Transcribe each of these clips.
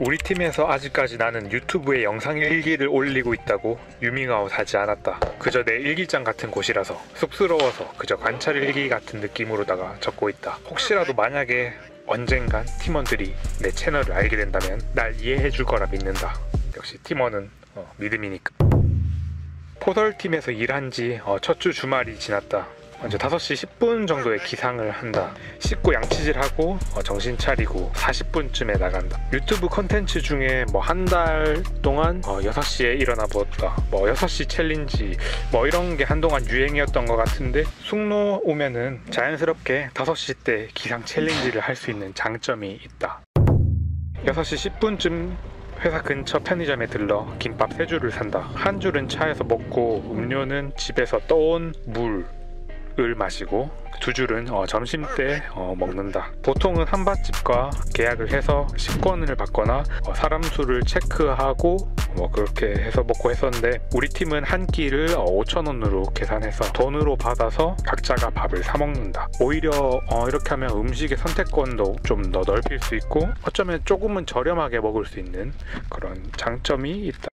우리 팀에서 아직까지 나는 유튜브에 영상 일기를 올리고 있다고 유밍아웃 하지 않았다. 그저 내 일기장 같은 곳이라서 쑥스러워서 그저 관찰 일기 같은 느낌으로다가 적고 있다. 혹시라도 만약에 언젠간 팀원들이 내 채널을 알게 된다면 날 이해해 줄 거라 믿는다. 역시 팀원은 어, 믿음이니까. 포설팀에서 일한 지 첫 주 주말이 지났다. 먼저 5시 10분 정도의 기상을 한다. 씻고 양치질하고 어, 정신 차리고 40분쯤에 나간다. 유튜브 컨텐츠 중에 뭐 한 달 동안 어, 6시에 일어나 보았다. 뭐 6시 챌린지 뭐 이런 게 한동안 유행이었던 것 같은데 숙로 오면은 자연스럽게 5시 때 기상 챌린지를 할 수 있는 장점이 있다. 6시 10분쯤 회사 근처 편의점에 들러 김밥 세 줄을 산다. 한 줄은 차에서 먹고 음료는 집에서 떠온 물 을 마시고 두 줄은 어, 점심 때 어, 먹는다. 보통은 한밭집과 계약을 해서 식권을 받거나 어, 사람 수를 체크하고 뭐 그렇게 해서 먹고 했었는데 우리 팀은 한 끼를 5천 원으로 계산해서 돈으로 받아서 각자가 밥을 사 먹는다. 오히려 어, 이렇게 하면 음식의 선택권도 좀 더 넓힐 수 있고 어쩌면 조금은 저렴하게 먹을 수 있는 그런 장점이 있다.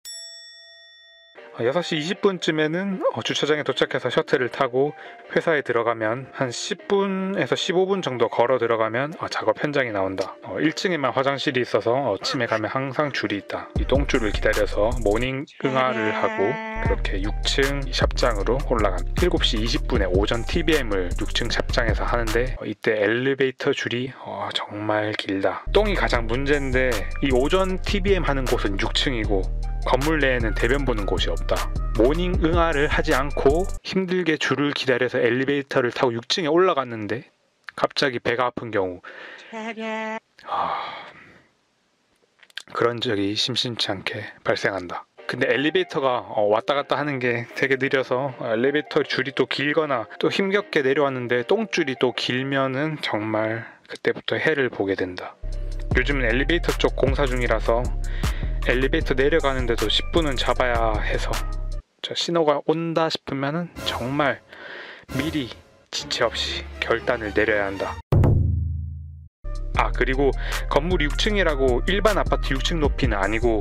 6시 20분쯤에는 어, 주차장에 도착해서 셔틀을 타고 회사에 들어가면 한 10분에서 15분 정도 걸어 들어가면 어, 작업 현장이 나온다. 1층에만 화장실이 있어서 아침에 가면 항상 줄이 있다. 이 똥줄을 기다려서 morning 응아를 하고 그렇게 6층 shop장으로 올라간 7시 20분에 오전 TBM을 6층 shop장에서 하는데 어, 이때 엘리베이터 줄이 정말 길다. 똥이 가장 문제인데 이 오전 TBM 하는 곳은 6층이고 건물 내에는 대변 보는 곳이 없다. morning 응아를 하지 않고 힘들게 줄을 기다려서 엘리베이터를 타고 6층에 올라갔는데 갑자기 배가 아픈 경우 아... 그런 적이 심심치 않게 발생한다. 근데 엘리베이터가 어, 왔다 갔다 하는 게 되게 느려서 엘리베이터 줄이 또 길거나 또 힘겹게 내려왔는데 똥줄이 또 길면은 정말 그때부터 hell을 보게 된다. 요즘은 엘리베이터 쪽 공사 중이라서 엘리베이터 내려가는데도 10분은 잡아야 해서 신호가 온다 싶으면 정말 미리 지체 없이 결단을 내려야 한다. 아 그리고 건물이 6층이라고 일반 아파트 6층 높이는 아니고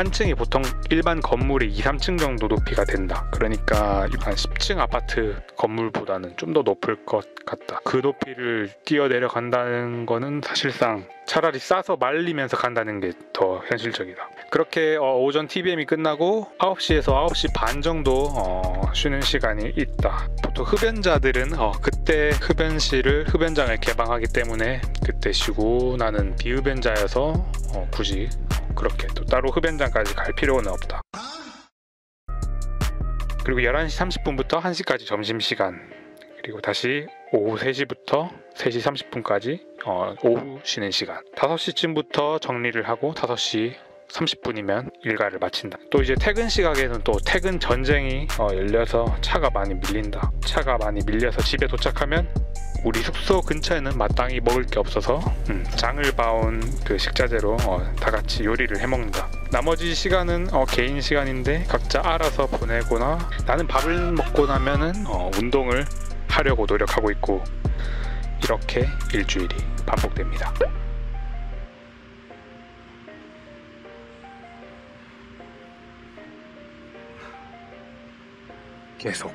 한 층이 보통 일반 건물의 2, 3층 정도 높이가 된다. 그러니까 한 10층 아파트 건물보다는 좀 더 높을 것 같다. 그 높이를 뛰어 내려간다는 거는 사실상 차라리 싸서 말리면서 간다는 게 더 현실적이다. 그렇게 어, 오전 TBM이 끝나고 9시에서 9시 반 정도 어, 쉬는 시간이 있다. 보통 흡연자들은 어, 그때 흡연실을 흡연장을 개방하기 때문에 그때 쉬고 나는 비흡연자여서 어, 굳이 그렇게 또 따로 흡연장까지 갈 필요는 없다. 그리고 11시 30분부터 1시까지 점심시간 그리고 다시 오후 3시부터 3시 30분까지 어, 오후 쉬는 시간 5시쯤부터 정리를 하고 5시 30분이면 일과를 마친다. 또 이제 퇴근 시각에는 또 퇴근 전쟁이 어, 열려서 차가 많이 밀린다. 차가 많이 밀려서 집에 도착하면 우리 숙소 근처에는 마땅히 먹을 게 없어서 음, 장을 봐온 그 식자재로 어, 다 같이 요리를 해 먹는다. 나머지 시간은 어, 개인 시간인데 각자 알아서 보내거나 나는 밥을 먹고 나면은 어, 운동을 하려고 노력하고 있고 이렇게 일주일이 반복됩니다. 계속